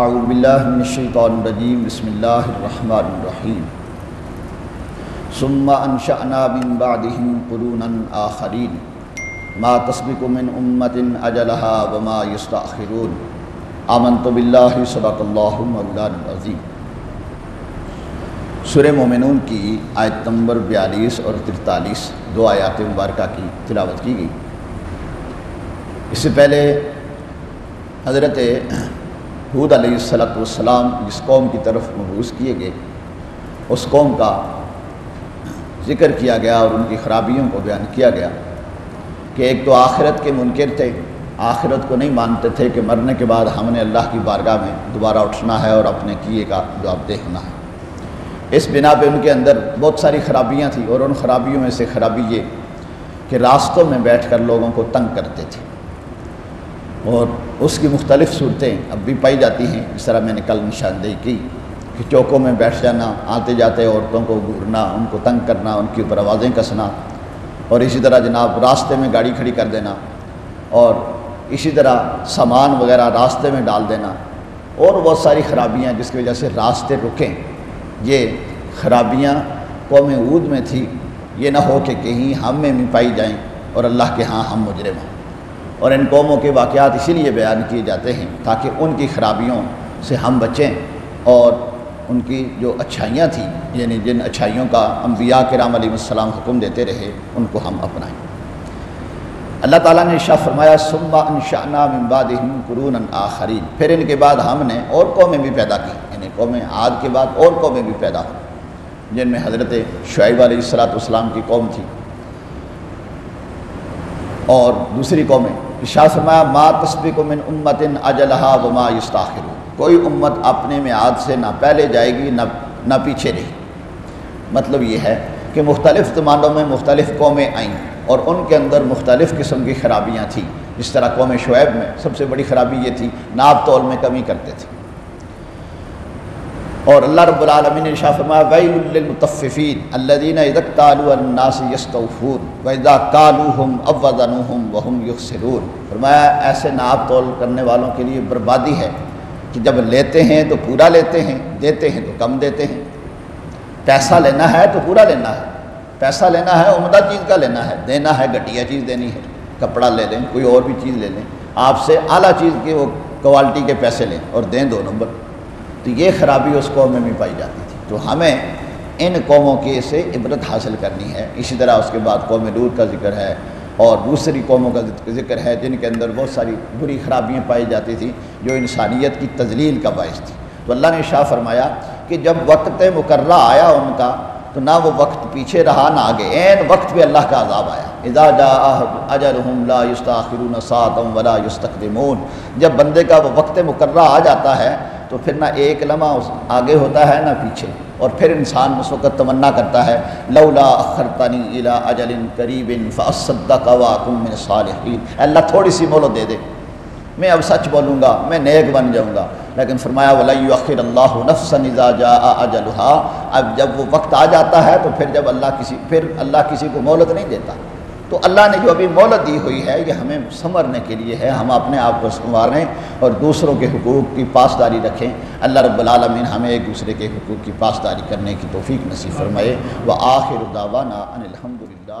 आउबिल्लिनशैतरजीम बसमीम सुम्मा अनशअना मिन बादिहिम कुरूनन आखरीन मा तस्बिकु मिन उम्मतिन अजलहा व मा यस्तअखिरून आमनतु बिल्लाहि सदक़ल्लाहु मौलाना अज़ीम सुर मोमिनून की आयत नंबर बयालीस और तिरतालीस दो आयात मुबारक की तिलावत की गई इससे पहले हज़रत हूद सलाम जिस कौम की तरफ़ महूस किए गए, उस कौम का ज़िक्र किया गया और उनकी ख़राबियों को बयान किया गया कि एक तो आखिरत के मुनकर थे, आखिरत को नहीं मानते थे कि मरने के बाद हमने अल्लाह की बारगाह में दोबारा उठना है और अपने किए का जवाबदेह होना है। इस बिना पे उनके अंदर बहुत सारी खराबियाँ थी और उन खराबियों में से खराबी ये कि रास्तों में बैठ कर लोगों को तंग करते थे। और उसकी मुख्तलिफ़ सूरतें अब भी पाई जाती हैं। इस तरह मैंने कल निशानदेही की कि चौकों में बैठ जाना आते जाते औरतों को घूरना, उनको तंग करना, उनके ऊपर आवाज़ें कसना और इसी तरह जनाब रास्ते में गाड़ी खड़ी कर देना और इसी तरह सामान वगैरह रास्ते में डाल देना और बहुत सारी खराबियाँ जिसकी वजह से रास्ते रुकें। ये खराबियाँ कौम ऊद में थी। ये ना हो कि कहीं हम में भी पाई जाएँ और अल्लाह के यहाँ हम मुजरम हों। और इन कौमों के वाक़ात इसीलिए बयान किए जाते हैं ताकि उनकी खराबियों से हम बचें और उनकी जो अच्छाइयाँ थीं, यानी जिन अच्छाइयों का अम्बिया कराम सलाम हुक्म देते रहे, उनको हम अपनाएँ। अल्लाह ताला ने शाह फरमाया सुम्बा अनशाना मबाद कुरून आखरीन। फिर इनके बाद हमने और कौमें भी पैदा की, यानी कौमें आद के बाद और कौमें भी पैदा हुई, जिनमें हज़रत शुआब सलाम की कौम थी। और दूसरी कौमें शाह मा तस्बिक मिन उम्मतिन अजलहा वमा युस्ताखिर। कोई उम्मत अपने में आज से ना पहले जाएगी, ना ना पीछे रही। मतलब ये है कि मुख्तलिफ़ ज़मानों में मुख्तलिफ़ कौमें आईं और उनके अंदर मुख्तलिफ़ किस्म की ख़राबियाँ थीं। जिस तरह कौम शुएब में सबसे बड़ी ख़राबी ये थी नाब तोल में कमी करते थे। और अल्लाह रब्बुल ने शाफरमा वैलमतफ़ीन अल्लादीन इदक्तालुन्नास यस्तफ़ून वैदा वहम युसरून फरमाया, ऐसे नाप तोल करने वालों के लिए बर्बादी है कि जब लेते हैं तो पूरा लेते हैं, देते हैं तो कम देते हैं। पैसा लेना है तो पूरा लेना है, पैसा लेना है, उमदा चीज़ का लेना है, देना है, घटिया चीज़ देनी है, कपड़ा ले लें, कोई और भी चीज़ ले लें, आपसे आला चीज़ के वो क्वालिटी के पैसे लें और दें दो नंबर। तो ये खराबी उस कौम में भी पाई जाती थी। तो हमें इन कौमों के से इबरत हासिल करनी है। इसी तरह उसके बाद कौम लूर का ज़िक्र है और दूसरी कौमों का ज़िक्र है जिनके अंदर बहुत सारी बुरी खराबियाँ पाई जाती थी, जो इंसानियत की तजलील का बायस थी। तो अल्लाह ने शाह फरमाया कि जब वक्त मुकर्रा आया उनका तो ना वो वक्त पीछे रहा, ना आगे। एन वक्त पे अल्लाह का अजाब आया। इज़ा जा अजर ला युस्ताखिरून सातम वला युस्तकदमून। जब बंदे का वो वक्त मुकर्रा आ जाता है तो फिर ना एक लम्हा उस आगे होता है ना पीछे। और फिर इंसान उस वक़्त तमन्ना करता है, लौला अखरतनी इला अजलिन करीबिन फ़सद्दा कवाकुम सालहीन। अल्लाह थोड़ी सी मोलो दे दे। मैं अब सच बोलूँगा, मैं नेक बन जाऊँगा। लेकिन फरमाया वलैखिर अल्लाह नफसन इज़ा जा अजलहा। अब जब वो वक्त आ जाता है तो फिर जब अल्लाह किसी, फिर अल्लाह किसी को मोहलत नहीं देता। तो अल्लाह ने जो अभी मोहलत दी हुई है, ये हमें संवरने के लिए है। हम अपने आप को संवारें और दूसरों के हकूक़ की पासदारी रखें। अल्लाह रब्बुल हमें एक दूसरे के हकूक़ की पासदारी करने की तोफ़ी नसीब फरमाए। व आखिर दावाना अनिलहमदिल्ला